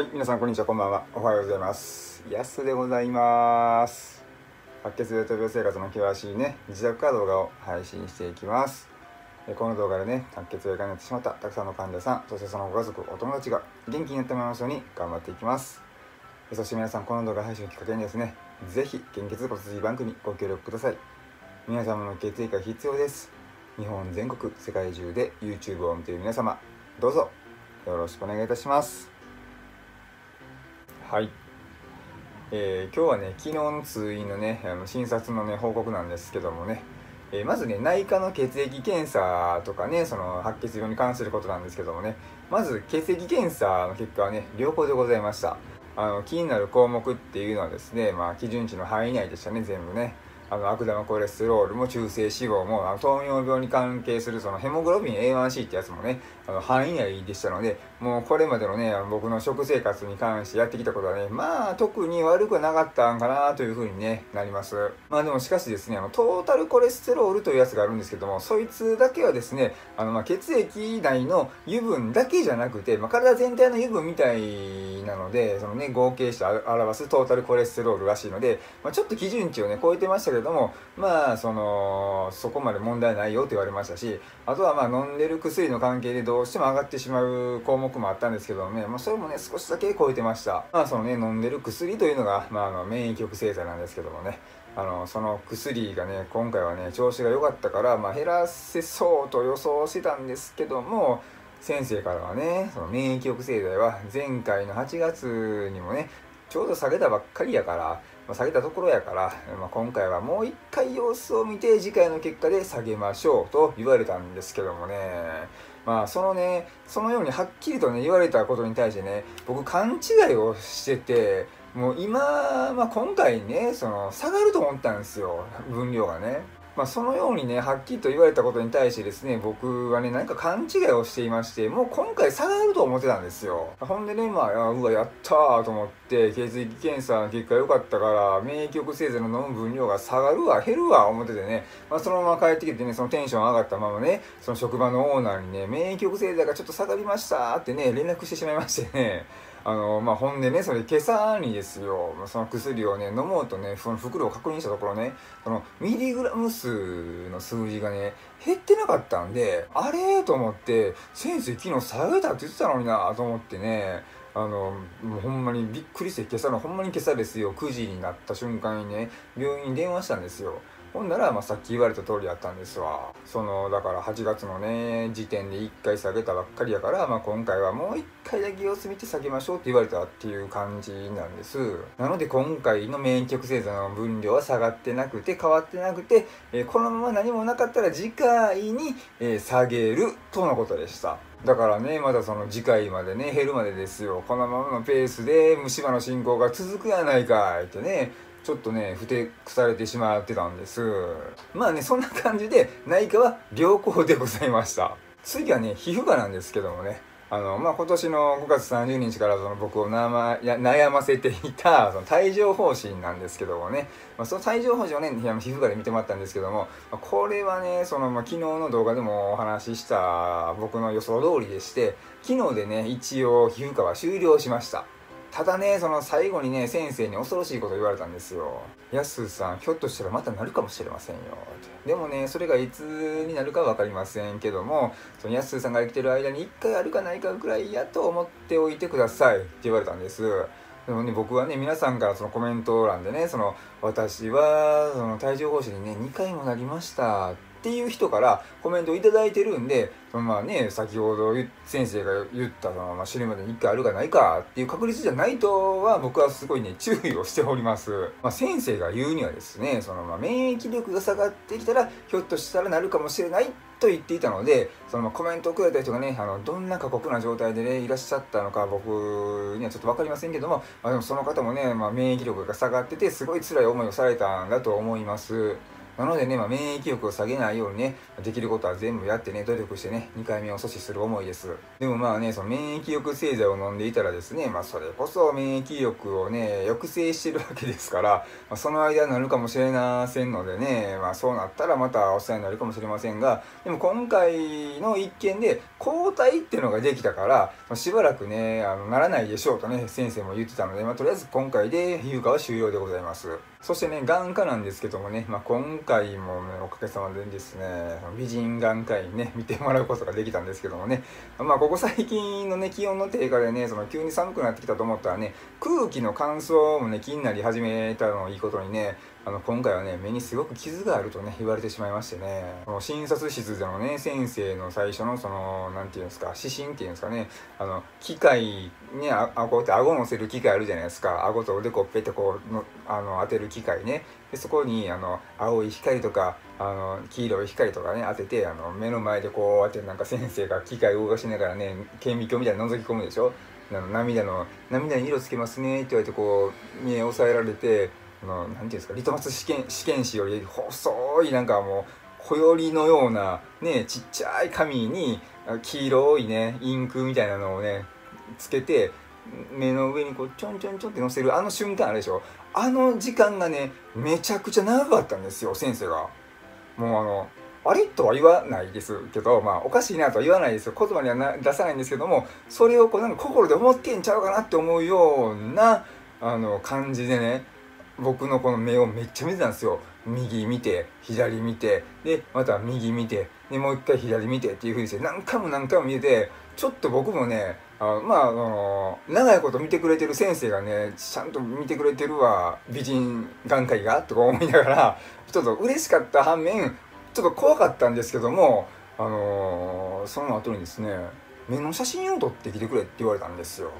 はい、皆さんこんにちは、こんばんは。おはようございます。やすでございます。白血病と病生活の険しいね、自宅から動画を配信していきます。この動画でね、白血病がになってしまったたくさんの患者さん、そしてそのご家族、お友達が元気になってもらいますように頑張っていきます。そして皆さん、この動画配信をきっかけにですね、ぜひ、献血骨髄バンクにご協力ください。皆様の血液が必要です。日本全国、世界中で YouTube を見ている皆様、どうぞよろしくお願いいたします。はい、えー今日はね昨日の通院のねあの診察のね報告なんですけどもね、えーまずね内科の血液検査とかねその白血病に関することなんですけどもね。まず血液検査の結果はね良好でございました。あの気になる項目っていうのはですね、まあ、基準値の範囲内でしたね全部ね。あの悪玉コレステロールも中性脂肪もあの糖尿病に関係するそのヘモグロビン A1C ってやつもねあの範囲内でしたのでもうこれまでのねの僕の食生活に関してやってきたことはねまあ特に悪くはなかったんかなというふうにねなります。まあでもしかしですねあのトータルコレステロールというやつがあるんですけどもそいつだけはですねあのまあ血液内の油分だけじゃなくて、まあ、体全体の油分みたいなのでそのね合計して表すトータルコレステロールらしいので、まあ、ちょっと基準値をね超えてましたけどもまあそのそこまで問題ないよと言われましたしあとはまあ飲んでる薬の関係でどうしても上がってしまう項目もあったんですけどもね、まあ、それもね少しだけ超えてました。まあそのね飲んでる薬というのが、まあ、あの免疫抑制剤なんですけどもね。あのその薬がね今回はね調子が良かったから、まあ、減らせそうと予想してたんですけども先生からはねその免疫抑制剤は前回の8月にもねちょうど下げたばっかりやから、まあ、下げたところやから、まあ、今回はもう一回様子を見て次回の結果で下げましょうと言われたんですけどもねまあそのねそのようにはっきりとね言われたことに対してね僕勘違いをしててもう今、まあ、今回ねその下がると思ったんですよ分量がね。まあ、そのようにねはっきりと言われたことに対してですね僕はね何か勘違いをしていましてもう今回下がると思ってたんですよ。ほんでねまあうわやったーと思って血液検査の結果良かったから免疫抑制剤の飲む分量が下がるわ減るわ思っててね、まあ、そのまま帰ってきてねそのテンション上がったままねその職場のオーナーにね免疫抑制剤がちょっと下がりましたってね連絡してしまいましてね。あのまあ、ほんでねそれ今朝にですよその薬をね飲もうとねその袋を確認したところねそのミリグラム数の数字がね減ってなかったんであれと思って先生昨日下げたって言ってたのになと思ってねあのもうほんまにびっくりして今朝のほんまに今朝ですよ9時になった瞬間にね病院に電話したんですよ。ほんなら、まあ、さっき言われた通りやったんですわ。そのだから8月のね時点で1回下げたばっかりやから、まあ、今回はもう1回だけ様子見て下げましょうって言われたっていう感じなんです。なので今回の免疫抑制剤の分量は下がってなくて変わってなくて、えーこのまま何もなかったら次回に、えー下げるとのことでした。だからねまだその次回までね減るまでですよ。このままのペースで虫歯の進行が続くやないかいってねちょっとねふてくされてしまってたんです。まあねそんな感じで内科は良好でございました。次はね皮膚科なんですけどもね。あのまあ、今年の5月30日からその僕を悩ませていたその帯状疱疹なんですけどもね、まあ、その帯状疱疹をね皮膚科で見てもらったんですけども、まあこれはねその、まあ、昨日の動画でもお話しした僕の予想通りでして昨日でね一応皮膚科は終了しました。ただねその最後にね先生に恐ろしいこと言われたんですよ「やすさんひょっとしたらまたなるかもしれませんよ」でもねそれがいつになるか分かりませんけどもそのやすさんが生きてる間に1回あるかないかぐらいやと思っておいてくださいって言われたんです。でもね僕はね皆さんからそのコメント欄でねその私はその帯状疱疹にね2回もなりましたってっていう人からコメントをいいてるんでそのまあね先ほど先生が言ったその、まあ、死ぬまでに1回あるかないかっていう確率じゃないとは僕はすごいね注意をしております、まあ、先生が言うにはですねその、まあ、免疫力が下がってきたらひょっとしたらなるかもしれないと言っていたのでそのまあコメントをくれた人がねあのどんな過酷な状態でねいらっしゃったのか僕にはちょっと分かりませんけども、まあ、でもその方もね、まあ、免疫力が下がっててすごい辛い思いをされたんだと思います。なのでね、まあ、免疫力を下げないようにね、できることは全部やってね、努力してね、2回目を阻止する思いです。でもまあね、その免疫力製剤を飲んでいたらですね、まあそれこそ免疫力をね、抑制してるわけですから、まあ、その間になるかもしれませんのでね、まあそうなったらまたお世話になるかもしれませんが、でも今回の一件で抗体っていうのができたから、まあ、しばらくね、あのならないでしょうとね、先生も言ってたので、まあとりあえず今回で皮膚科は終了でございます。そしてね、眼科なんですけどもね、まあ、今回も、ね、おかげさまでですね、美人眼科医にね、見てもらうことができたんですけどもね、まあ、ここ最近のね、気温の低下でね、その急に寒くなってきたと思ったらね、空気の乾燥もね、気になり始めたのをいいことにね、あの今回はね目にすごく傷があるとね言われてしまいましてね。この診察室でのね先生の最初のその何て言うんですか指針っていうんですかね。あの機械ねあ顎って顎乗せる機械あるじゃないですか。顎とおでこペッてこうのあの当てる機械ね。でそこにあの青い光とかあの黄色い光とかね当ててあの目の前でこうやってなんか先生が機械動かしながらね顕微鏡みたいな覗き込むでしょ。涙の涙に色つけますねって言われてこう目を押さえられてのなんていうんですかリトマス試験試験紙より細いなんかもう小よりのようなねちっちゃい紙に黄色いねインクみたいなのをねつけて目の上にこうちょんちょんちょんってのせるあの瞬間あれでしょ？あの時間がねめちゃくちゃ長かったんですよ先生がもうあのあれとは言わないですけど、まあ、おかしいなとは言わないですよ。言葉には出さないんですけども、それをこうなんか心で思ってんちゃうかなって思うような、あの、感じでね、僕のこの目をめっちゃ見てたんですよ。右見て左見て。でまた右見てでもう一回左見てっていうふうにして何回も何回も見ててちょっと僕もねあまああの長いこと見てくれてる先生がねちゃんと見てくれてるわ美人眼科医がとか思いながらちょっと嬉しかった反面ちょっと怖かったんですけどもあのその後にですね目の写真を撮ってきてくれって言われたんですよ。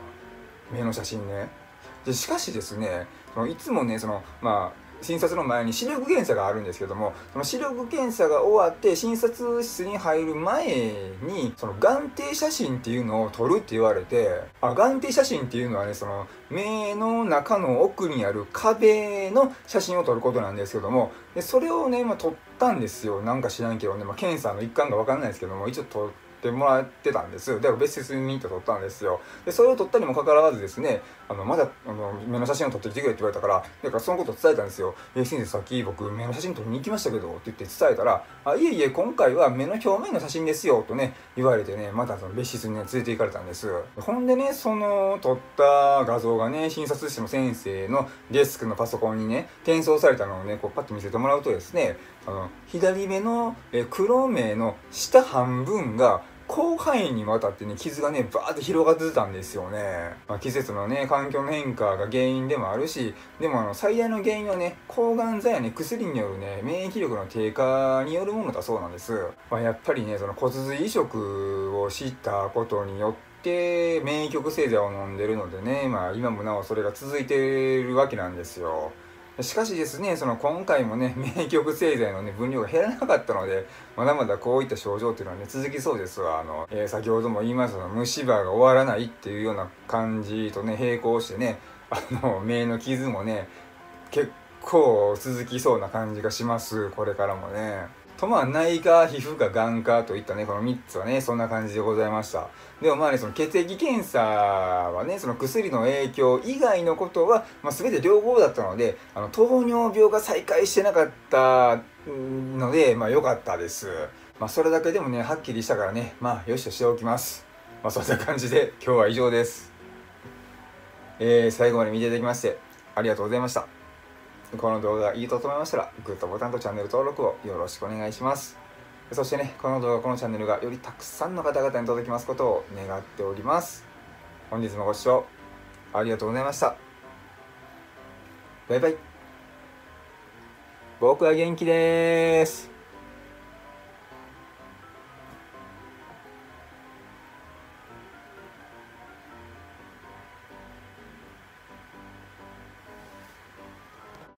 目の写真ね。でしかしですねそのいつもねそのまあ診察の前に視力検査があるんですけどもその視力検査が終わって診察室に入る前にその眼底写真っていうのを撮るって言われてあ眼底写真っていうのはねその目の中の奥にある壁の写真を撮ることなんですけどもでそれをね、まあ、撮ったんですよなんか知らんけどね、まあ、検査の一環か分かんないですけども一応撮って。ってもらってたんですだから別室に行って撮ったんですよ。でそれを撮ったにもかかわらずですねあのまだあの目の写真を撮ってきてくれって言われたからだからそのことを伝えたんですよ「え先生さっき僕目の写真撮りに行きましたけど」って言って伝えたら「あいえいえ今回は目の表面の写真ですよ」とね言われてねまたその別室にね連れて行かれたんです。ほんでねその撮った画像がね診察室の先生のデスクのパソコンにね転送されたのをねこうパッと見せてもらうとですねあの左目のえ黒目の下半分が広範囲にわたってね、傷がね、バーって広がってたんですよね。まあ、季節のね、環境の変化が原因でもあるし、でもあの、最大の原因はね、抗がん剤やね、薬によるね、免疫力の低下によるものだそうなんです。まあ、やっぱりね、その骨髄移植を知ったことによって、免疫力製剤を飲んでるのでね、まあ今もなおそれが続いてるわけなんですよ。しかしですね、その今回もね、免疫製剤のね、分量が減らなかったので、まだまだこういった症状っていうのはね、続きそうですわ。あの、えー、先ほども言いました虫歯が終わらないっていうような感じとね、並行してね、あの、目の傷もね、結構続きそうな感じがします。これからもね。とまあ内科、皮膚科、眼科といったね、この3つはね、そんな感じでございました。でもまあね、その血液検査はね、その薬の影響以外のことは、まあ、全て良好だったので、あの糖尿病が再開してなかったので、まあ良かったです。まあそれだけでもね、はっきりしたからね、まあよしとしておきます。まあそんな感じで今日は以上です。えー、最後まで見ていただきまして、ありがとうございました。この動画がいいと思いましたら、グッドボタンとチャンネル登録をよろしくお願いします。そしてね、この動画、このチャンネルがよりたくさんの方々に届きますことを願っております。本日もご視聴ありがとうございました。バイバイ。僕は元気です。